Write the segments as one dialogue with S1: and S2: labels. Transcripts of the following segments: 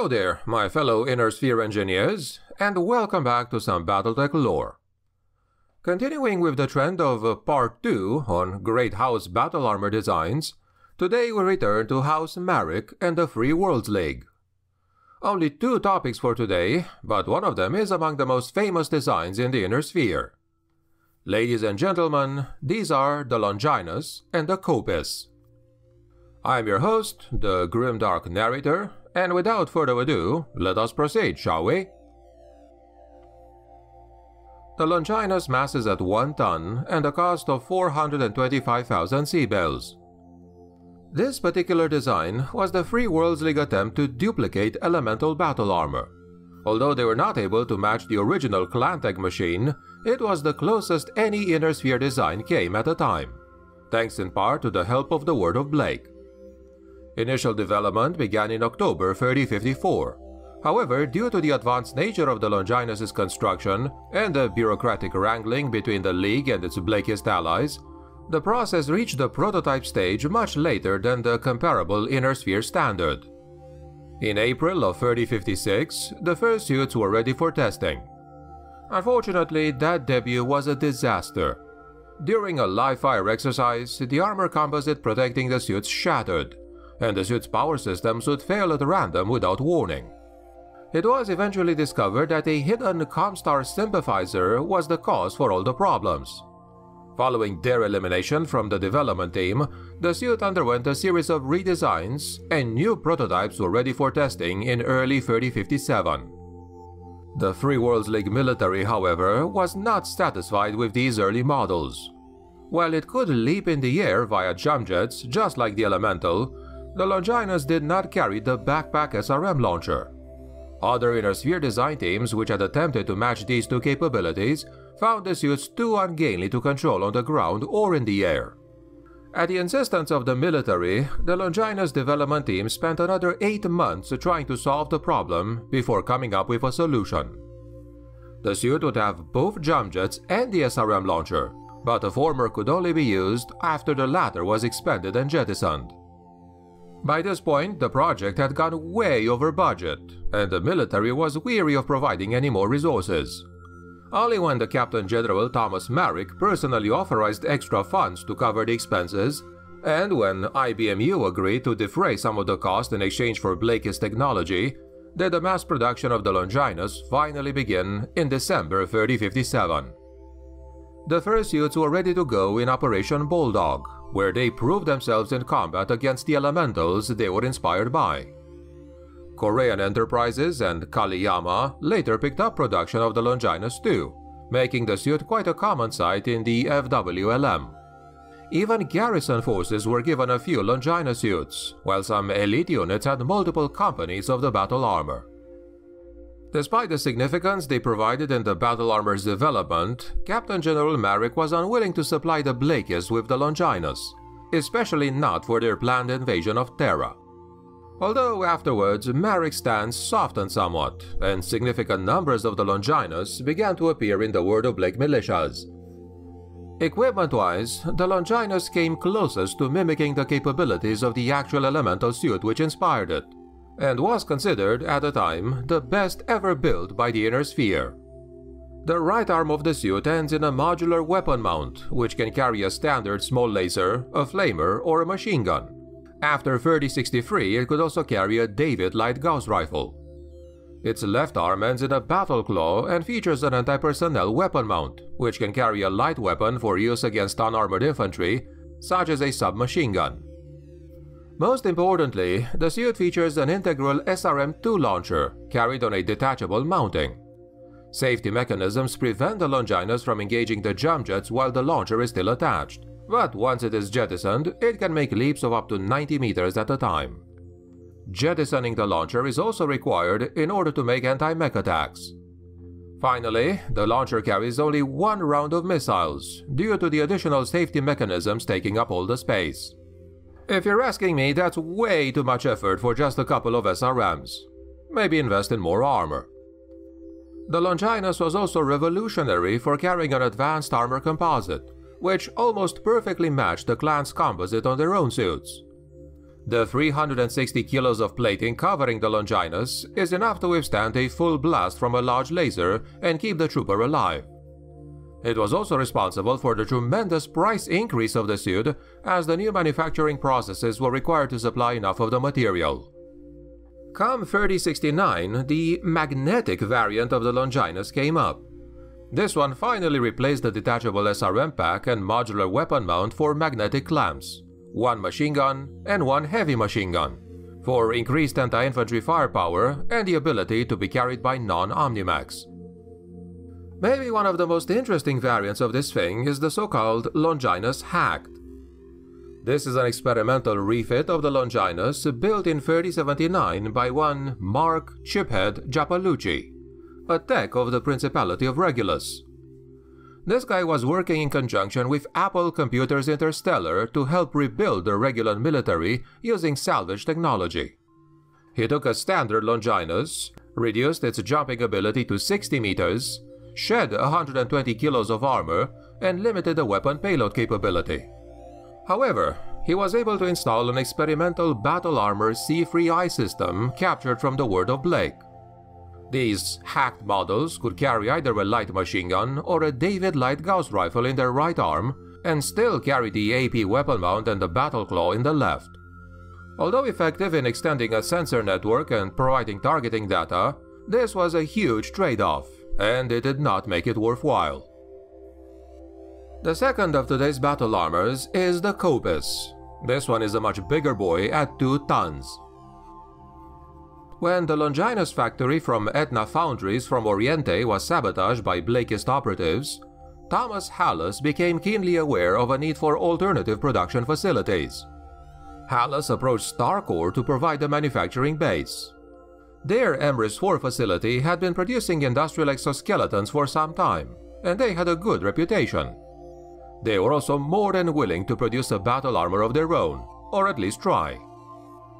S1: Hello there, my fellow Inner Sphere engineers, and welcome back to some Battletech lore. Continuing with the trend of Part 2 on Great House Battle Armor designs, today we return to House Marik and the Free Worlds League. Only two topics for today, but one of them is among the most famous designs in the Inner Sphere. Ladies and gentlemen, these are the Longinus and the Kopis. I'm your host, the Grimdark narrator, and without further ado, let us proceed, shall we? The Longinus masses at 1 ton and a cost of 425,000 C-bills. This particular design was the Free Worlds League attempt to duplicate elemental battle armor. Although they were not able to match the original Clantech machine, it was the closest any Inner Sphere design came at the time, thanks in part to the help of the Word of Blake. Initial development began in October 3054. However, due to the advanced nature of the Longinus' construction and the bureaucratic wrangling between the League and its Blakist allies, the process reached the prototype stage much later than the comparable Inner Sphere standard. In April of 3056, the first suits were ready for testing. Unfortunately, that debut was a disaster. During a live fire exercise, the armor composite protecting the suits shattered, and the suit's power systems would fail at random without warning. It was eventually discovered that a hidden Comstar sympathizer was the cause for all the problems. Following their elimination from the development team, the suit underwent a series of redesigns, and new prototypes were ready for testing in early 3057. The Free Worlds League military, however, was not satisfied with these early models. While it could leap in the air via jump jets just like the Elemental, the Longinus did not carry the backpack SRM launcher. Other Inner Sphere design teams which had attempted to match these two capabilities found the suits too ungainly to control on the ground or in the air. At the insistence of the military, the Longinus development team spent another eight months trying to solve the problem before coming up with a solution. The suit would have both jump jets and the SRM launcher, but the former could only be used after the latter was expended and jettisoned. By this point, the project had gone way over budget, and the military was weary of providing any more resources. Only when the Captain General Thomas Marik personally authorized extra funds to cover the expenses, and when IBMU agreed to defray some of the cost in exchange for Blake's technology, did the mass production of the Longinus finally begin in December 3057. The first suits were ready to go in Operation Bulldog, where they proved themselves in combat against the elementals they were inspired by. Corean Enterprises and Kali Yama later picked up production of the Longinus too, making the suit quite a common sight in the FWLM. Even garrison forces were given a few Longinus suits, while some elite units had multiple companies of the battle armor. Despite the significance they provided in the battle armor's development, Captain General Marik was unwilling to supply the Blakis with the Longinus, especially not for their planned invasion of Terra. Although afterwards Marik's stance softened somewhat, and significant numbers of the Longinus began to appear in the Word of Blake militias. Equipment-wise, the Longinus came closest to mimicking the capabilities of the actual elemental suit which inspired it, and was considered at the time the best ever built by the Inner Sphere. The right arm of the suit ends in a modular weapon mount, which can carry a standard small laser, a flamer, or a machine gun. After 3063, it could also carry a David light Gauss rifle. Its left arm ends in a battle claw and features an anti-personnel weapon mount, which can carry a light weapon for use against unarmored infantry, such as a submachine gun. Most importantly, the suit features an integral SRM-2 launcher carried on a detachable mounting. Safety mechanisms prevent the Longinus from engaging the jump jets while the launcher is still attached, but once it is jettisoned, it can make leaps of up to 90 meters at a time. Jettisoning the launcher is also required in order to make anti-mech attacks. Finally, the launcher carries only one round of missiles, due to the additional safety mechanisms taking up all the space. If you're asking me, that's way too much effort for just a couple of SRMs. Maybe invest in more armor. The Longinus was also revolutionary for carrying an advanced armor composite, which almost perfectly matched the clan's composite on their own suits. The 360 kilos of plating covering the Longinus is enough to withstand a full blast from a large laser and keep the trooper alive. It was also responsible for the tremendous price increase of the suit as the new manufacturing processes were required to supply enough of the material. Come 3069, the magnetic variant of the Longinus came up. This one finally replaced the detachable SRM pack and modular weapon mount for magnetic clamps, one machine gun and one heavy machine gun, for increased anti-infantry firepower and the ability to be carried by non-OmniMechs. Maybe one of the most interesting variants of this thing is the so-called Longinus Hacked. This is an experimental refit of the Longinus built in 3079 by one Mark Chiphead Japalucci, a tech of the Principality of Regulus. This guy was working in conjunction with Apple Computers Interstellar to help rebuild the Regulan military using salvage technology. He took a standard Longinus, reduced its jumping ability to 60 meters, shed 120 kilos of armor, and limited the weapon payload capability. However, he was able to install an experimental battle armor C3I system captured from the Word of Blake. These hacked models could carry either a light machine gun or a David Light Gauss rifle in their right arm and still carry the AP weapon mount and the battle claw in the left. Although effective in extending a sensor network and providing targeting data, this was a huge trade-off, and it did not make it worthwhile. The second of today's battle armors is the Kopis. This one is a much bigger boy at 2 tons. When the Longinus factory from Etna Foundries from Oriente was sabotaged by Blakist operatives, Thomas Halas became keenly aware of a need for alternative production facilities. Halas approached StarCorps to provide a manufacturing base. Their Emris 4 facility had been producing industrial exoskeletons for some time, and they had a good reputation. They were also more than willing to produce a battle armor of their own, or at least try.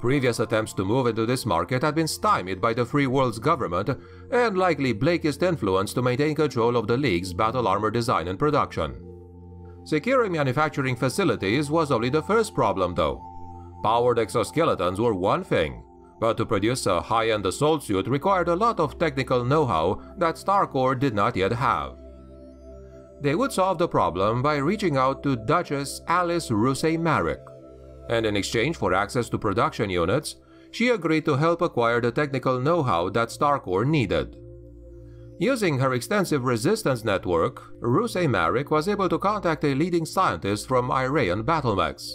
S1: Previous attempts to move into this market had been stymied by the Free World's government and likely Blakist influence to maintain control of the League's battle armor design and production. Securing manufacturing facilities was only the first problem, though. Powered exoskeletons were one thing, but to produce a high-end assault suit required a lot of technical know-how that StarCorps did not yet have. They would solve the problem by reaching out to Duchess Alys Rousset-Marik, and in exchange for access to production units, she agreed to help acquire the technical know-how that StarCorps needed. Using her extensive resistance network, Rousset-Marik was able to contact a leading scientist from Irian battlemechs.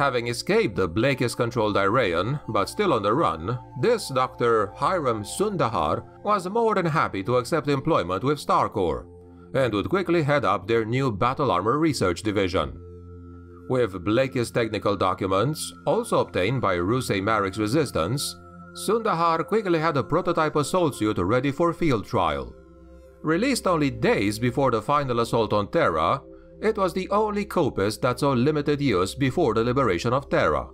S1: Having escaped the Blakist-controlled Irian, but still on the run, this Dr. Hiram Sundahar was more than happy to accept employment with StarCorps, and would quickly head up their new battle armor research division. With Blakist technical documents, also obtained by Rousset-Marik's resistance, Sundahar quickly had a prototype assault suit ready for field trial. Released only days before the final assault on Terra, it was the only Kopis that saw limited use before the liberation of Terra.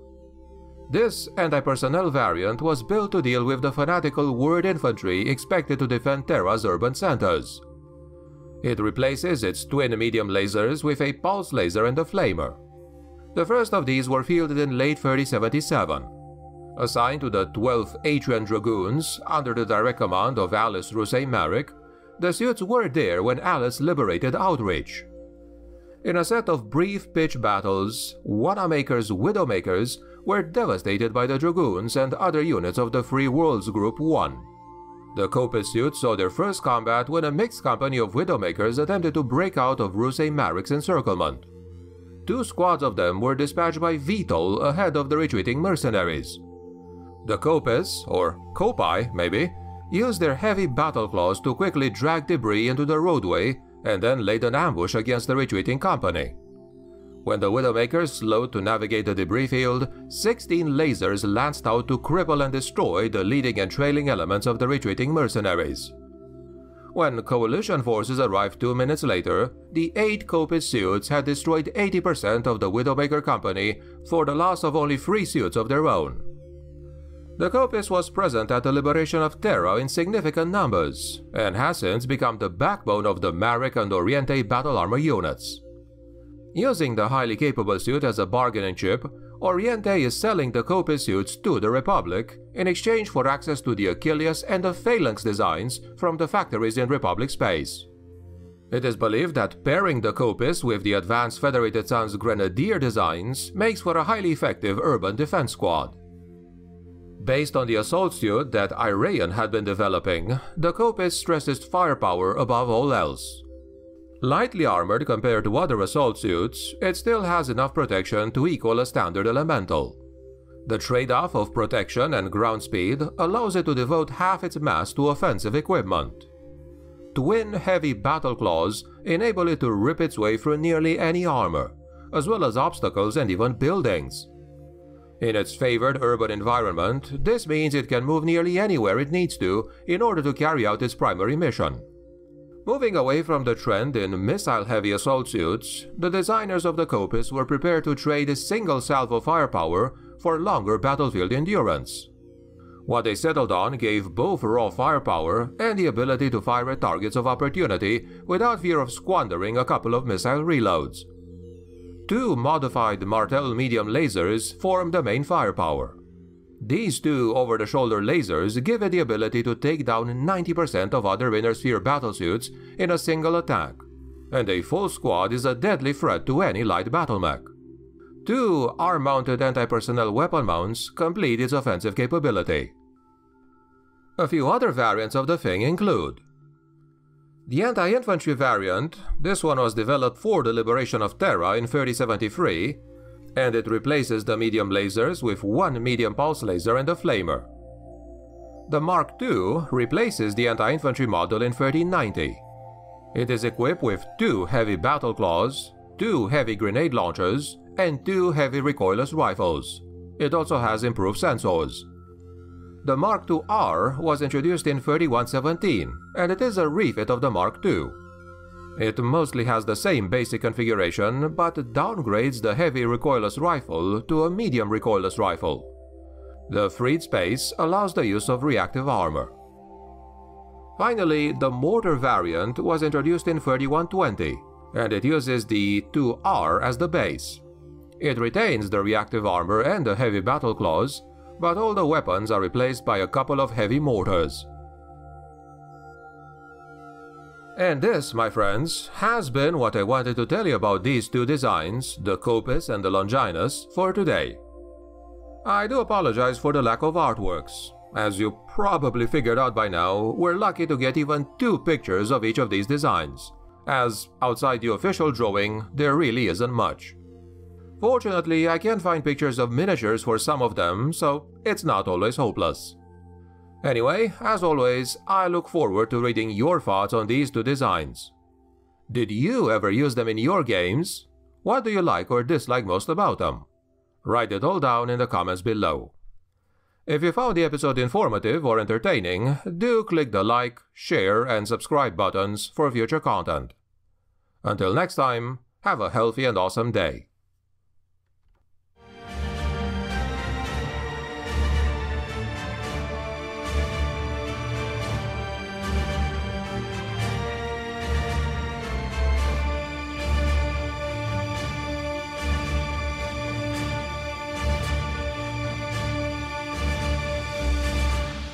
S1: This anti-personnel variant was built to deal with the fanatical Word infantry expected to defend Terra's urban centers. It replaces its twin medium lasers with a pulse laser and a flamer. The first of these were fielded in late 3077. Assigned to the 12th Atrean Dragoons under the direct command of Alys Rousset-Marik, the suits were there when Alys liberated Outreach. In a set of brief pitch battles, Wanamaker's Widowmakers were devastated by the Dragoons and other units of the Free Worlds Group 1. The Kopis suits saw their first combat when a mixed company of Widowmakers attempted to break out of Rousset-Marik's encirclement. Two squads of them were dispatched by Vitol ahead of the retreating mercenaries. The Kopis, or Kopai maybe, used their heavy battle claws to quickly drag debris into the roadway and then laid an ambush against the retreating company. When the Widowmaker slowed to navigate the debris field, 16 lasers lanced out to cripple and destroy the leading and trailing elements of the retreating mercenaries. When Coalition forces arrived two minutes later, the eight Kopis suits had destroyed 80% of the Widowmaker company for the loss of only three suits of their own. The Kopis was present at the liberation of Terra in significant numbers, and has since become the backbone of the Marik and Oriente battle armor units. Using the highly capable suit as a bargaining chip, Oriente is selling the Kopis suits to the Republic in exchange for access to the Achilles and the Phalanx designs from the factories in Republic space. It is believed that pairing the Kopis with the advanced Federated Suns Grenadier designs makes for a highly effective urban defense squad. Based on the assault suit that Irian had been developing, the Kopis stresses firepower above all else. Lightly armored compared to other assault suits, it still has enough protection to equal a standard elemental. The trade-off of protection and ground speed allows it to devote half its mass to offensive equipment. Twin heavy battle claws enable it to rip its way through nearly any armor, as well as obstacles and even buildings. In its favored urban environment, this means it can move nearly anywhere it needs to in order to carry out its primary mission. Moving away from the trend in missile-heavy assault suits, the designers of the Kopis were prepared to trade a single salvo firepower for longer battlefield endurance. What they settled on gave both raw firepower and the ability to fire at targets of opportunity without fear of squandering a couple of missile reloads. Two modified Martel medium lasers form the main firepower. These two over-the-shoulder lasers give it the ability to take down 90% of other inner sphere battlesuits in a single attack, and a full squad is a deadly threat to any light battle mech. Two arm-mounted anti-personnel weapon mounts complete its offensive capability. A few other variants of the thing include the anti-infantry variant, this one was developed for the liberation of Terra in 3073, and it replaces the medium lasers with one medium pulse laser and a flamer. The Mark II replaces the anti-infantry model in 1390. It is equipped with two heavy battle claws, two heavy grenade launchers, and two heavy recoilless rifles. It also has improved sensors. The Mark II-R was introduced in 3117, and it is a refit of the Mark II. It mostly has the same basic configuration, but downgrades the heavy recoilless rifle to a medium recoilless rifle. The freed space allows the use of reactive armor. Finally, the mortar variant was introduced in 3120, and it uses the 2R as the base. It retains the reactive armor and the heavy battle claws, but all the weapons are replaced by a couple of heavy mortars. And this, my friends, has been what I wanted to tell you about these two designs, the Kopis and the Longinus, for today. I do apologize for the lack of artworks. As you probably figured out by now, we're lucky to get even two pictures of each of these designs, as outside the official drawing, there really isn't much. Fortunately, I can find pictures of miniatures for some of them, so it's not always hopeless. Anyway, as always, I look forward to reading your thoughts on these two designs. Did you ever use them in your games? What do you like or dislike most about them? Write it all down in the comments below. If you found the episode informative or entertaining, do click the like, share, and subscribe buttons for future content. Until next time, have a healthy and awesome day.